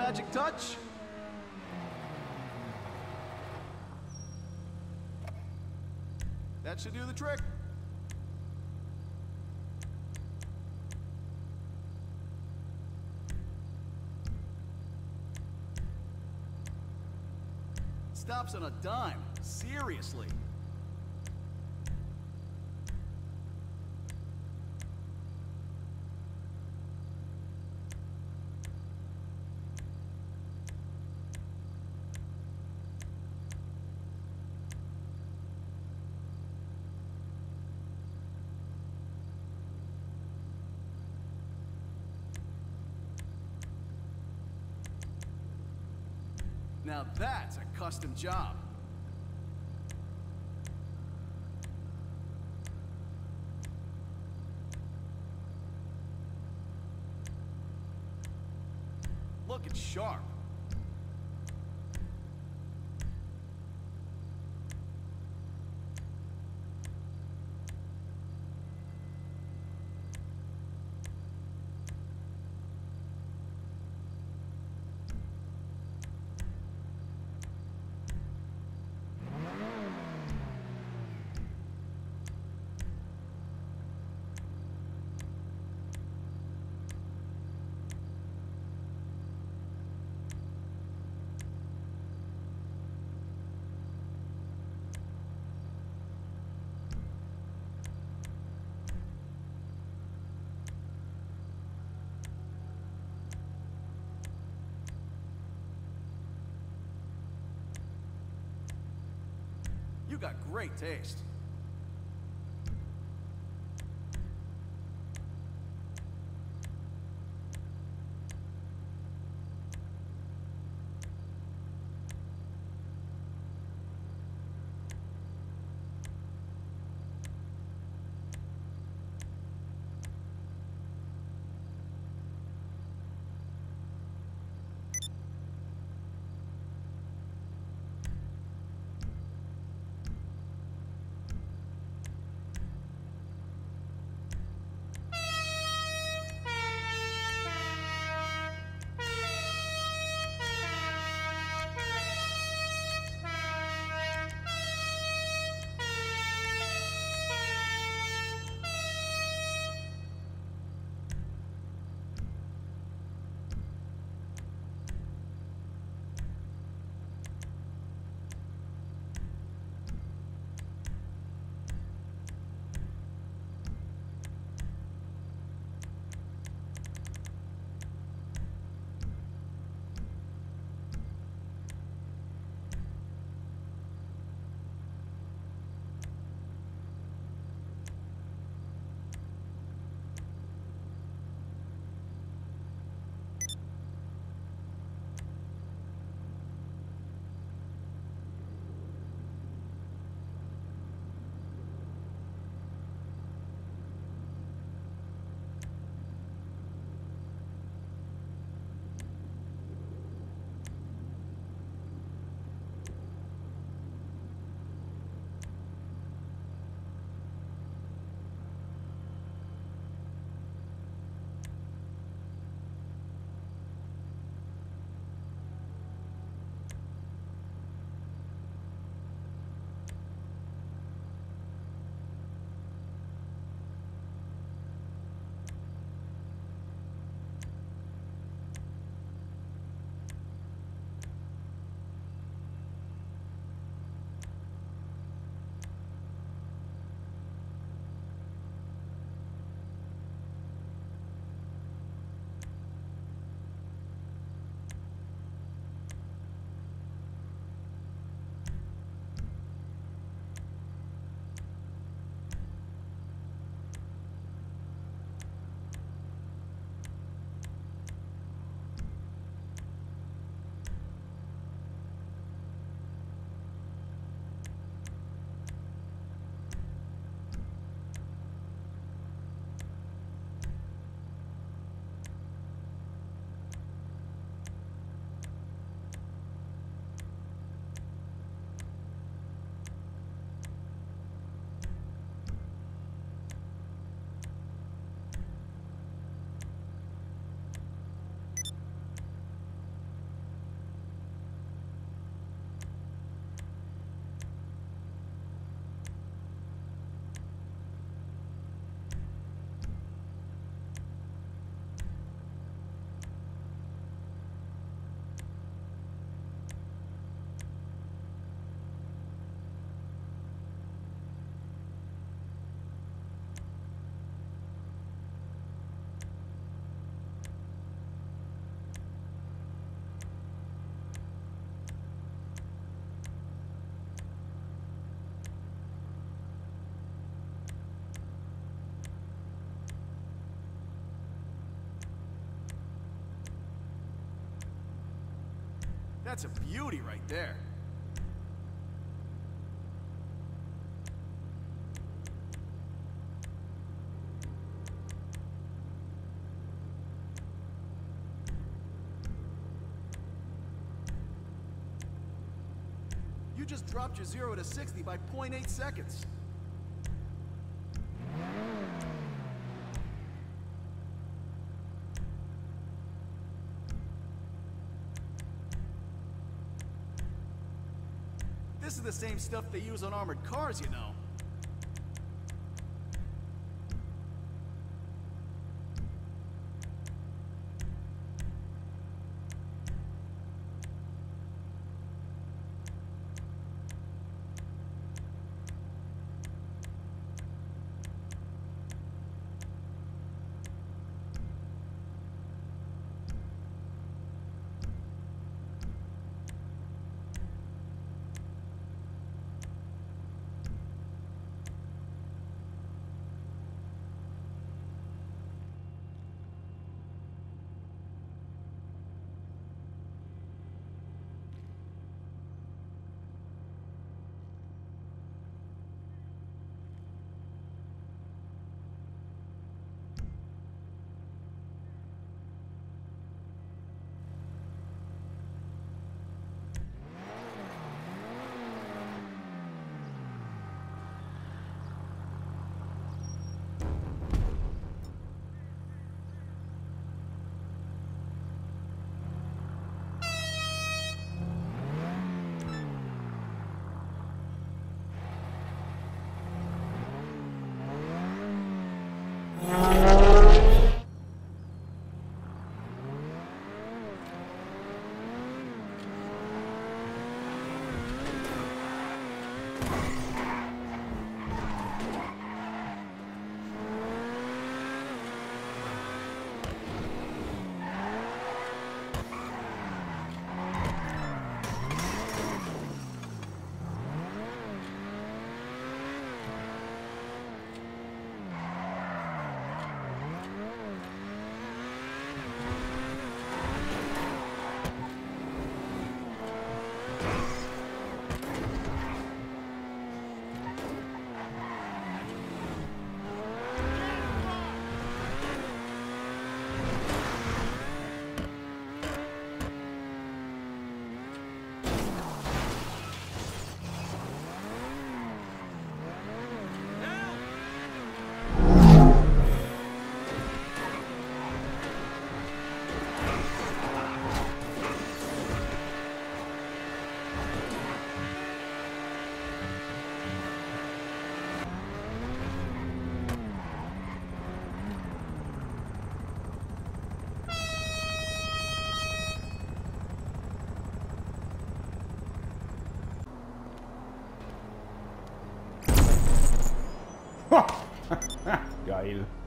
magic touch? That should do the trick. Stops on a dime. Seriously. Now that's a custom job. Looking sharp. You got great taste. That's a beauty right there. You just dropped your 0 to 60 by 0.8 seconds. This is the same stuff they use on armored cars, you know. Mobile.